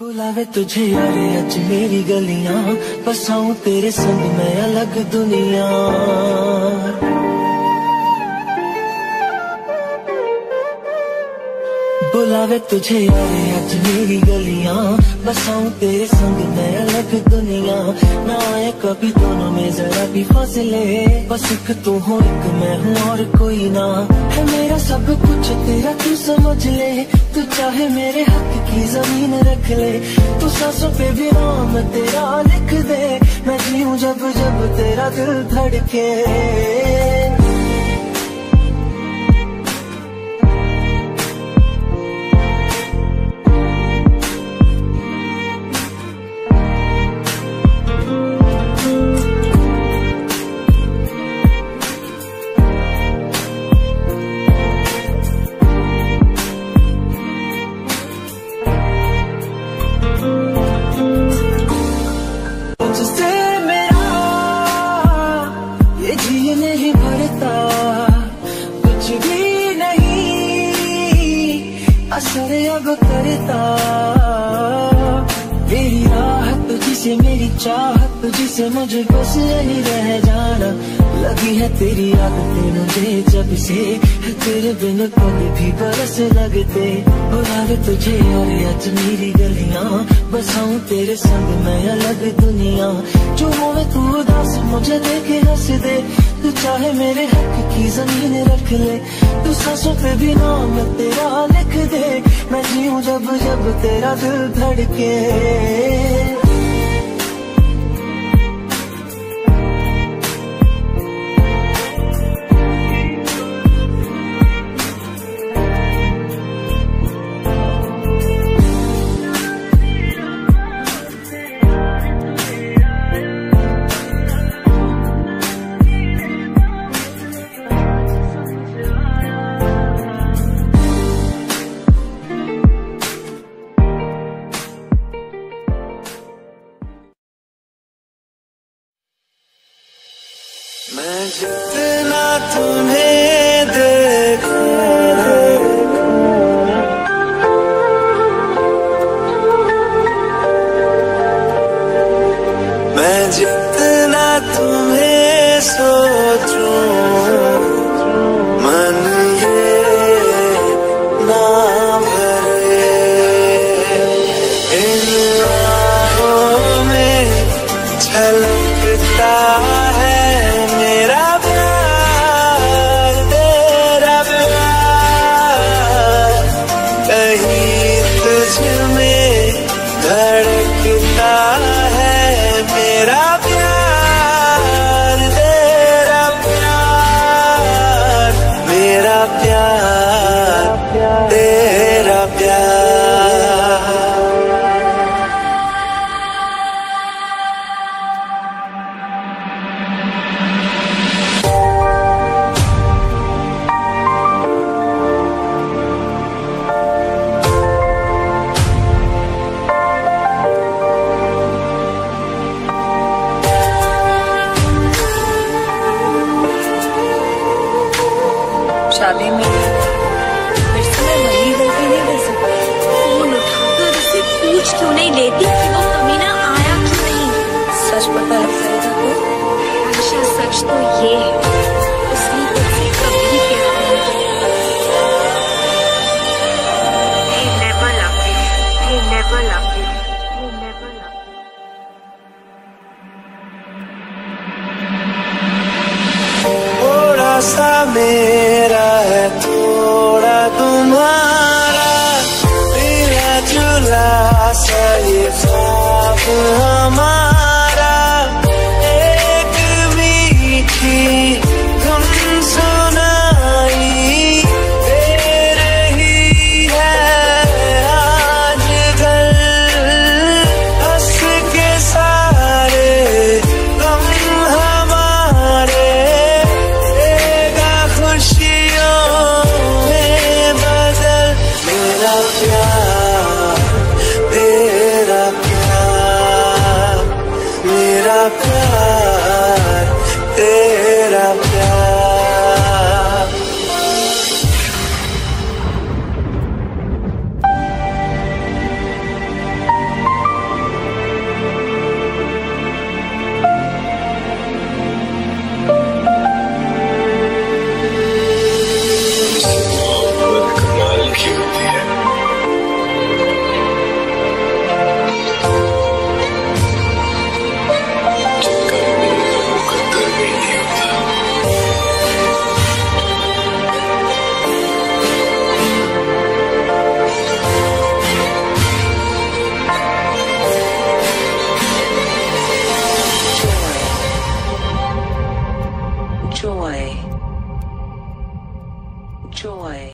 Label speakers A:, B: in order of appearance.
A: बुलावे तुझे यारे अच मेरी गलियाँ बसाऊं तेरे संग मैं अलग दुनिया। बुलावे तुझे यारे अज मेरी गलियाँ। बसाऊं तेरे संग मैं अलग दुनिया। ना आए कभी दोनों में जरा भी फासले। बस एक तू हो, एक मैं हूँ और कोई ना। है मेरा सब कुछ, तेरा तू समझ ले। तू चाहे मेरे हक की ज़मीन रख ले। तू सांसों पे भी नाम तेरा लिख दे। मैं जीऊं जब जब तेरा दिल धड़के। चाहत तुझसे मुझे बस यही रह जाना। लगी है तेरी आदतें मुझे जब से तेरे बिन पल भी बरस लगते। बुलावे तुझे और आज मेरी गलियाँ। बसाऊं तेरे संग मैं अलग दुनिया। जो होवे तू उदास मुझे देखे हंस दे तू चाहे मेरे हक की ज़मीन रख ले। तू सांसों पे भी नाम तेरा लिख दे। मैं जीऊं जब जब तेरा दिल धड़के। मैं जितना तुम्हें धड़कता है मेरा प्यार।
B: शादी में फिर से मैं वही गलती नहीं कर सकती
C: फ़ोन उठाकर उसे पूछ क्यों नहीं लेती कि वो कमीना आया क्यों नहीं
B: सच पता है फरीदा को
C: आयशा सच तो ये है उसने मुझसे कभी प्यार नहीं never loved you. He never loved you. He never loved you.
A: थोड़ा सा मेरा I Yeah.